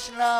Krishna,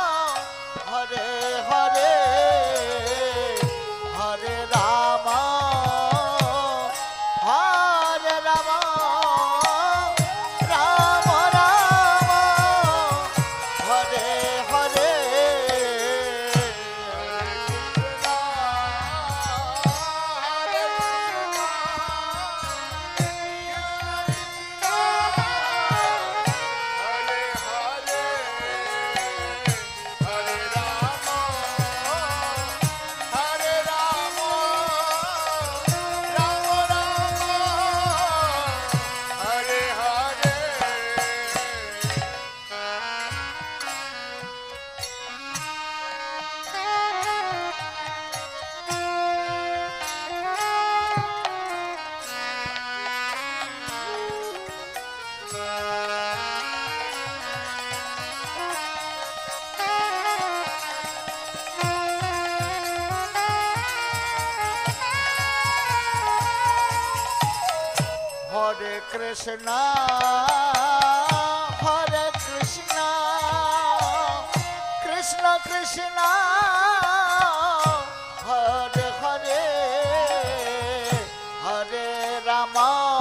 Hare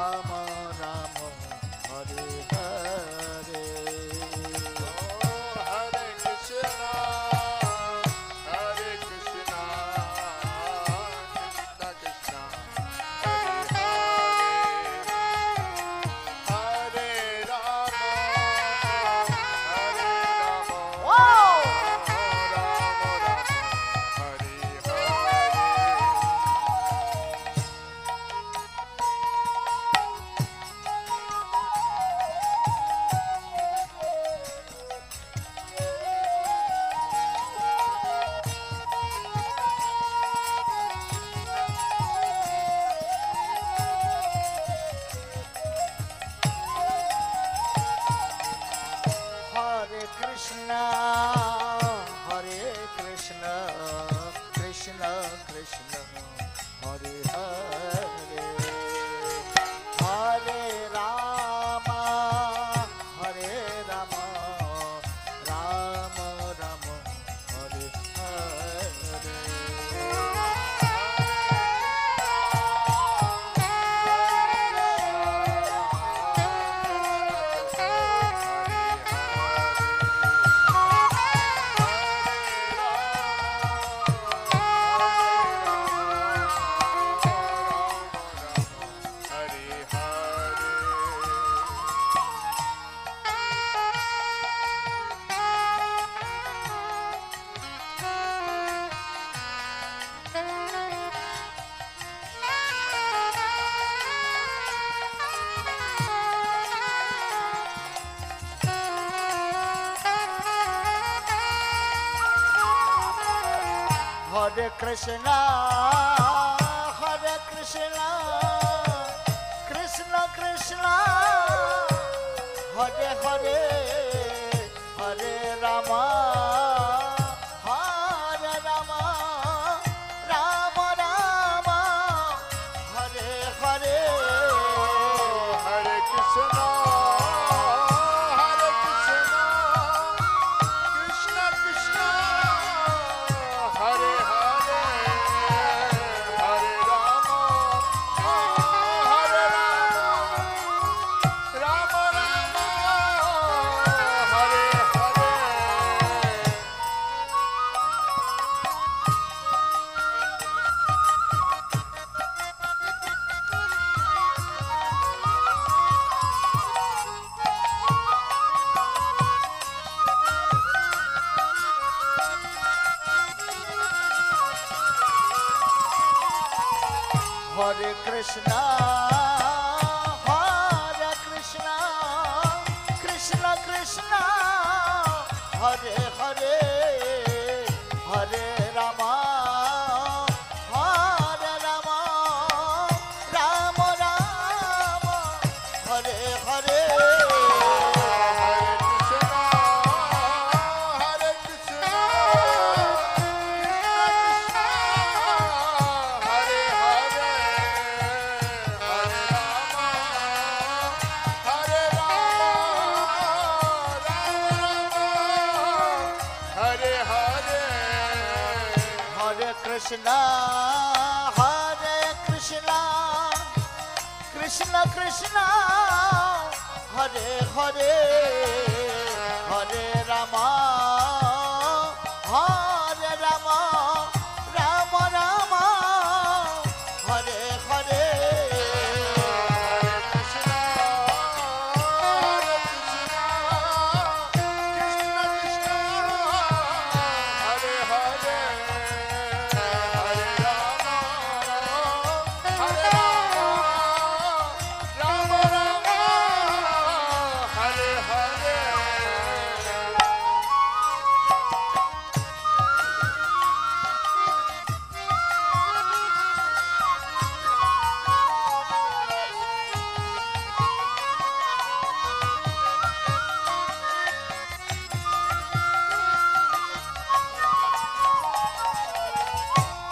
Rama Krishna Hare Hare Hare Rama Hare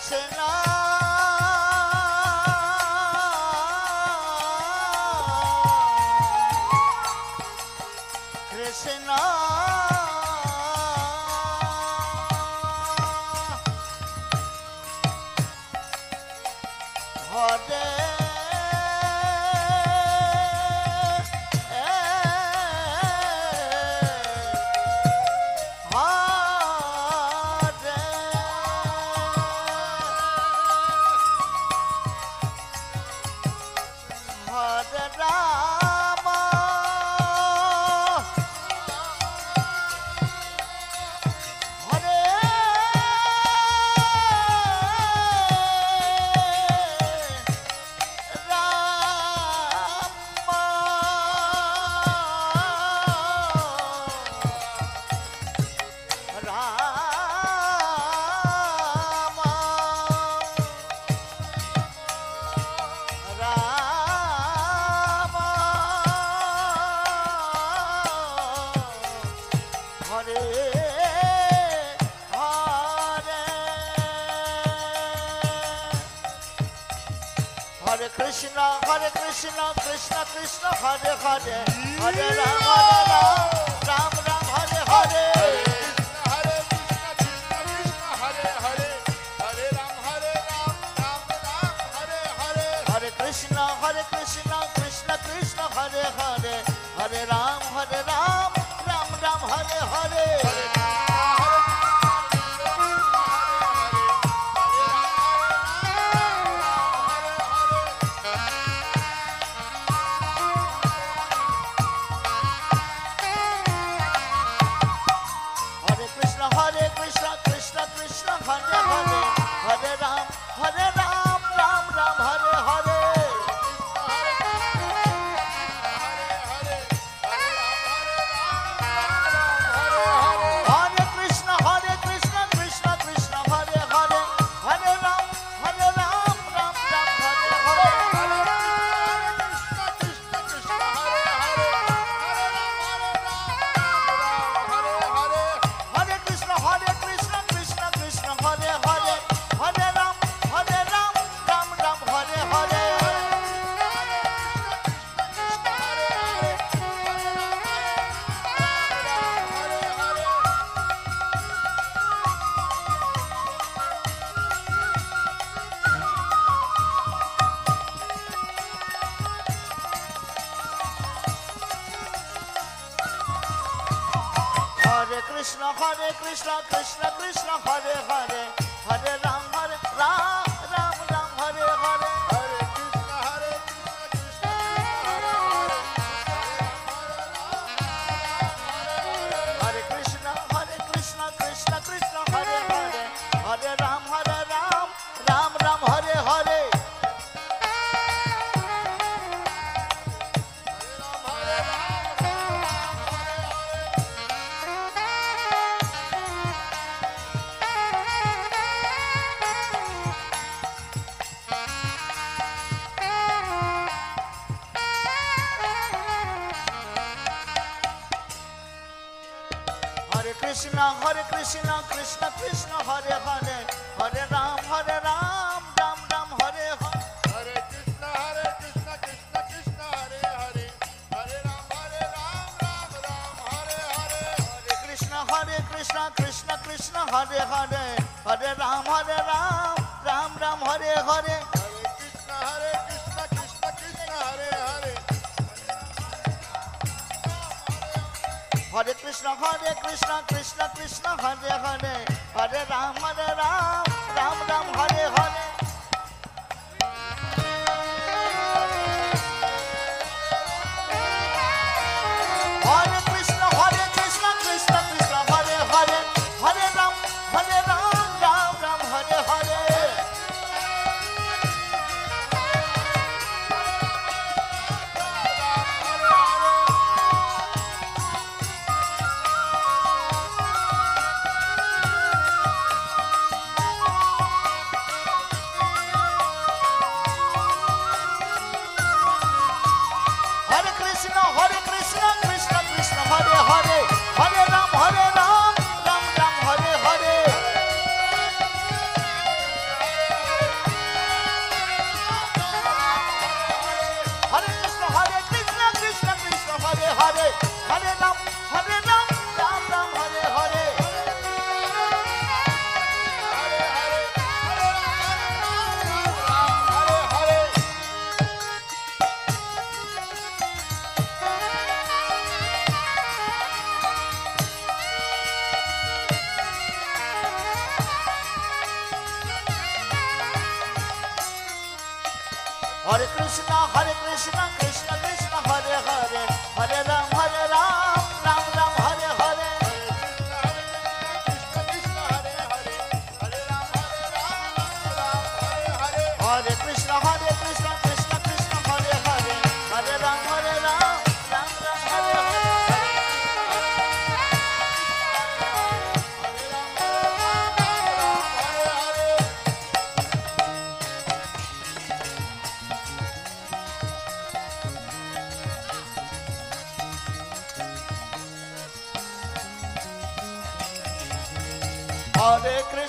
Krishna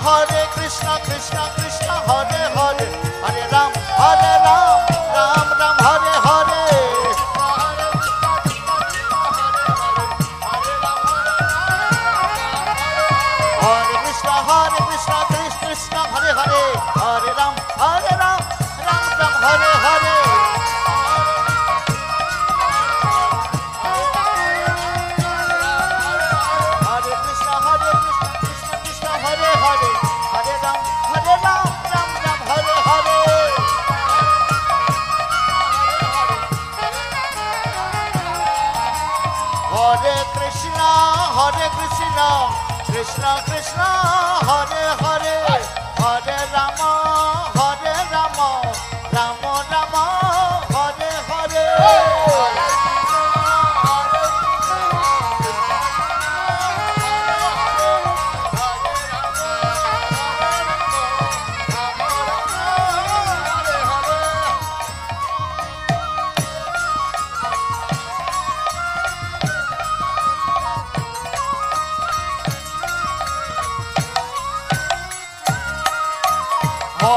Hare Krishna, Krishna Krishna, Hare Krishna, Krishna.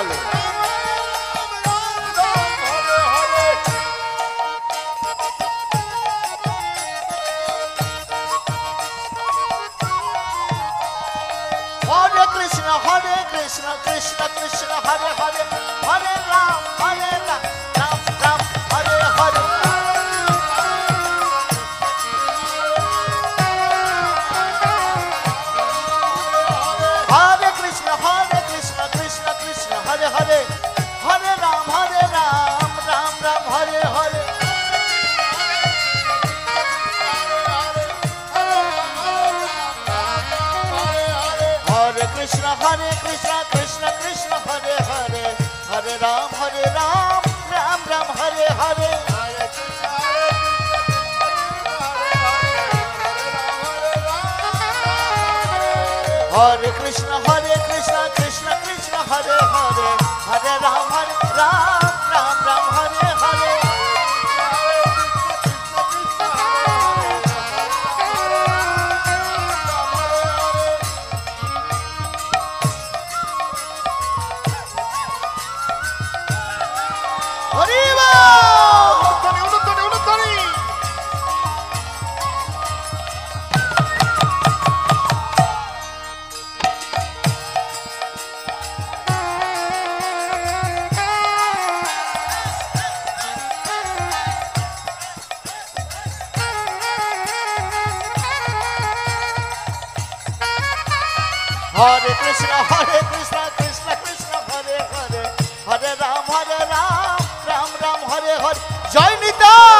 Gonzalez. Hare Ram Hare Ram Ram Ram Hare Hare. Hare God.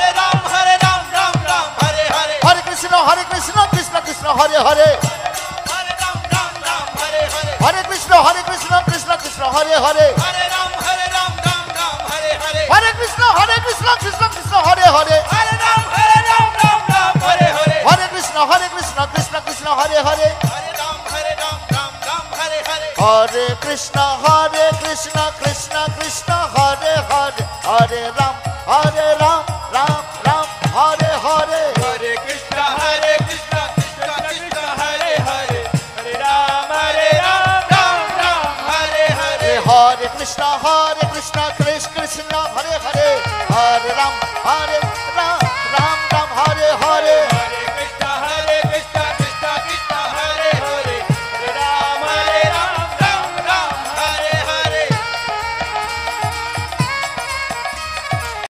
Hare Krishna Krishna Krishna Hare Hare Hare Krishna Hare Krishna Krishna Krishna Hare Hare Hare Krishna Hare Krishna Krishna Krishna Hare Hare Hare Krishna Hare Krishna Krishna Krishna Hare Hare Hare Krishna Hare Krishna Krishna Krishna Hare Hare Hare Ram Hare Ram Hare